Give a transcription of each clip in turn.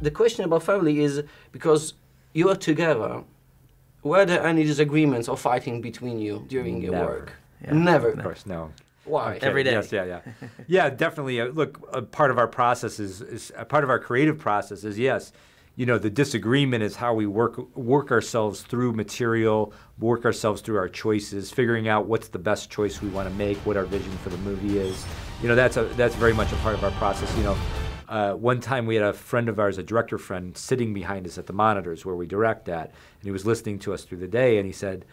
the question about family is because you are together. Were there any disagreements or fighting between you during your Never. work? Yeah. Never. Of course, no. Why? Okay, Every day. Yes, yeah, yeah, yeah. Definitely. Uh, look, a part of our process is, is a part of our creative process is yes. You know, the disagreement is how we work work ourselves through material, work ourselves through our choices, figuring out what's the best choice we want to make, what our vision for the movie is. You know, that's a that's very much a part of our process. You know, uh, one time we had a friend of ours, a director friend, sitting behind us at the monitors where we direct at, and he was listening to us through the day, and he said,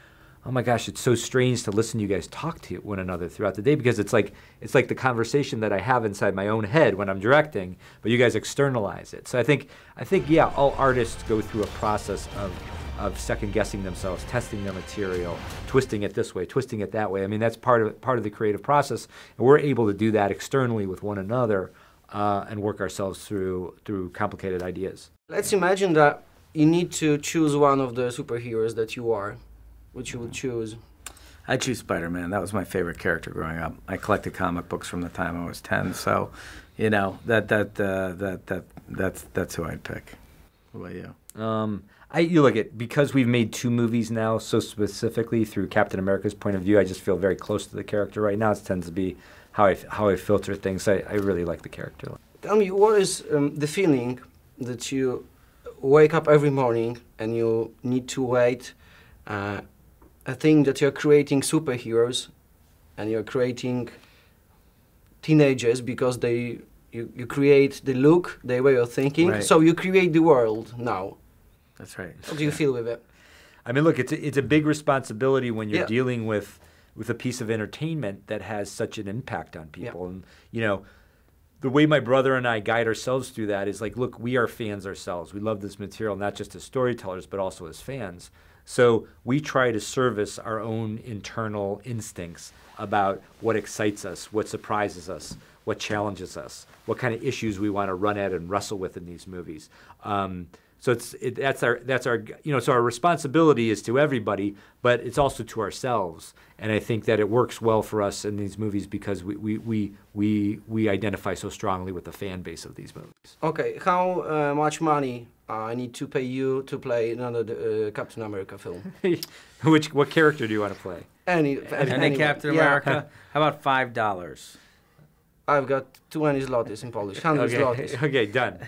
"Oh my gosh, it's so strange to listen to you guys talk to one another throughout the day because it's like it's like the conversation that I have inside my own head when I'm directing, but you guys externalize it." So I think I think yeah, all artists go through a process of of second guessing themselves, testing their material, twisting it this way, twisting it that way. I mean, that's part of part of the creative process, and we're able to do that externally with one another uh, and work ourselves through through complicated ideas. Let's imagine that you need to choose one of the superheroes that you are. Which you would choose. I choose Spider Man. That was my favorite character growing up. I collected comic books from the time I was ten, so you know that that uh, that that that's that's who I'd pick. What about you? Um, I you look at because we've made two movies now so specifically through Captain America's point of view. I just feel very close to the character right now. It tends to be how I how I filter things. I, I really like the character. Tell me, what is um, the feeling that you wake up every morning and you need to wait uh, a thing that you're creating superheroes and you're creating teenagers because they you, you create the look, the way of thinking. Right. So you create the world now. That's right. How do you feel with it? I mean, look, it's a, it's a big responsibility when you're Yeah. dealing with with a piece of entertainment that has such an impact on Yeah. people. And you know, the way my brother and I guide ourselves through that is like, look, we are fans ourselves. We love this material not just as storytellers, but also as fans. So we try to service our own internal instincts about what excites us, what surprises us, what challenges us, what kind of issues we want to run at and wrestle with in these movies. Um, so it's it, that's our that's our you know so our responsibility is to everybody, but it's also to ourselves. And I think that it works well for us in these movies because we we we we, we identify so strongly with the fan base of these movies. Okay, how uh, much money I need to pay you to play another uh, Captain America film? Which what character do you want to play? Any, any, then anyone. Captain Yeah. America. How about five dollars? I've got 20 zlotys in Polish, 100 Okay, zlotys. okay, done.